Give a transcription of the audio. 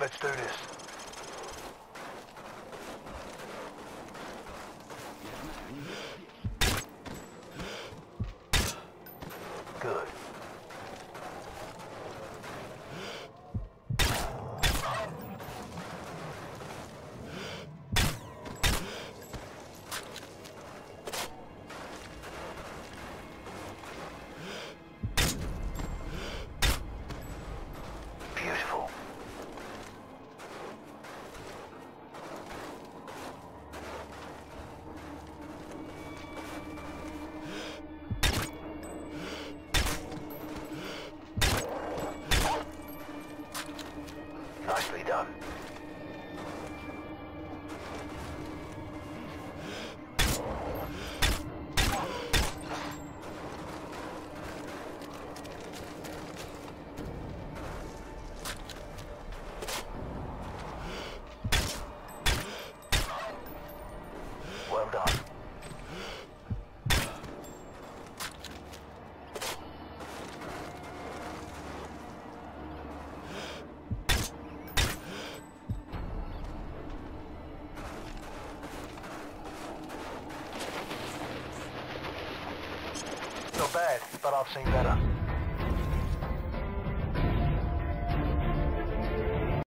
Let's do this. Good. Nicely done. Well done. Not bad, but I've seen better.